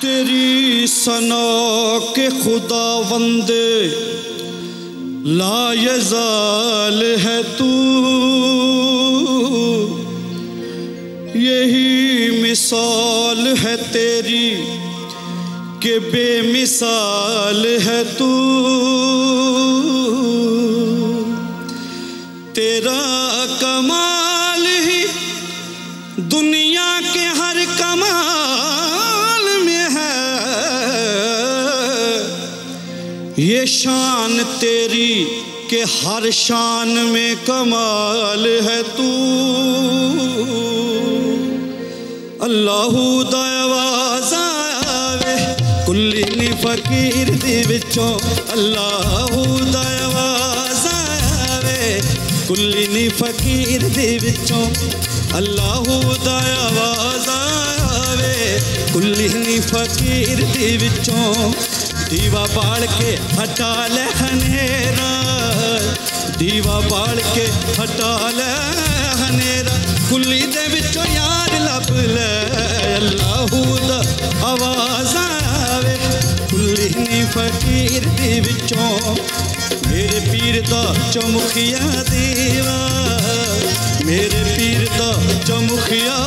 تیری سنا کے خدا وندے لا یزال ہے تو۔ یہی مثال ہے تیری کہ بے مثال ہے تو۔ تیرا کمال ہی دنیا یہ شان تیری کہ ہر شان میں کمال ہے تو۔ اللہ دعواز آوے کلی نی فقیر دی وچوں۔ اللہ دعواز آوے کلی نی فقیر دی وچوں۔ اللہ دعواز آوے کلی نی فقیر دی وچوں۔ ਦੀਵਾ ਬਾਲ ਕੇ ਹਟਾ ਲੈ ਹਨੇਰਾ। ਦੀਵਾ ਬਾਲ ਕੇ ਹਟਾ ਲੈ ਹਨੇਰਾ। ਕੁੱਲੀ ਦੇ ਵਿੱਚੋਂ ਯਾਰ ਲੱਭ ਲੈ, ਅੱਲਾਹੂ ਦਾ ਆਵਾਜ਼ ਆਵੇ। ਕੁੱਲੀ ਨੀ ਫਕੀਰ ਦੇ ਵਿੱਚੋਂ ਮੇਰੇ ਪੀਰ ਦਾ ਚਮਖਿਆ ਦੇਵਾ। ਮੇਰੇ ਪੀਰ ਦਾ ਚਮਖਿਆ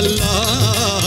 ਅੱਲਾਹ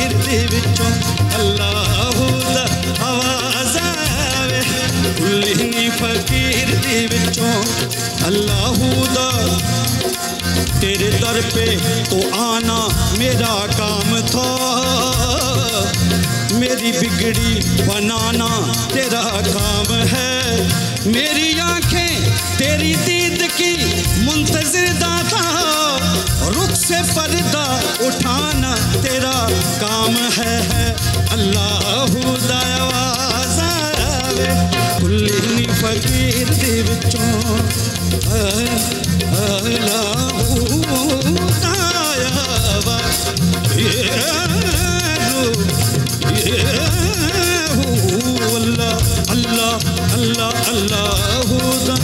ਹਿਰਦੇ ਵਿੱਚੋਂ ਅੱਲਾਹੂ ਦਾ ਆਵਾਜ਼ ਆਵੇ ਕੁੱਲੀ ਫਕੀਰ ਦੇ ਵਿੱਚੋਂ ਅੱਲਾਹੂ ਦਾ تیرے در پہ تو آنا میرا کام تھا۔ میری بگڑی بنانا تیرا کام ہے۔ میری آنکھیں تیری دید کی منتظر داد سے پردہ اٹھانا تیرا کام ہے اللہ دروازہ کلنی فقیر اللہ دایا اللہ اللہ اللہ اللہ